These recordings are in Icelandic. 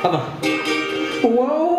好吧。哇哦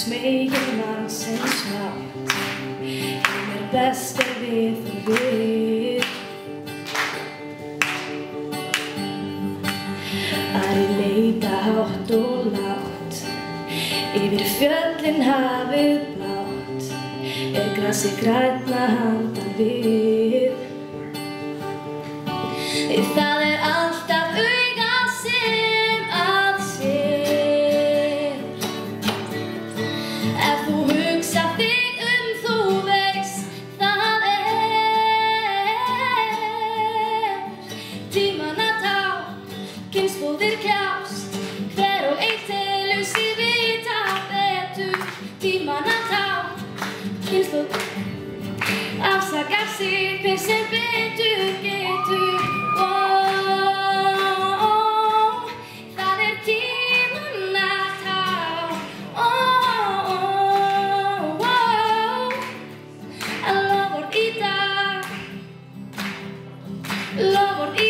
Hins megin mannsins hátt Þeim er best við og við Ari leita hátt og látt Yfir fjöllin hafið blátt Er grassi græna handan við Það er kynnslóð Afsakar sig þeir sem betur getur. Oh, oh, Það er tímun að tá oh, Lofur í dag. Lofur í dag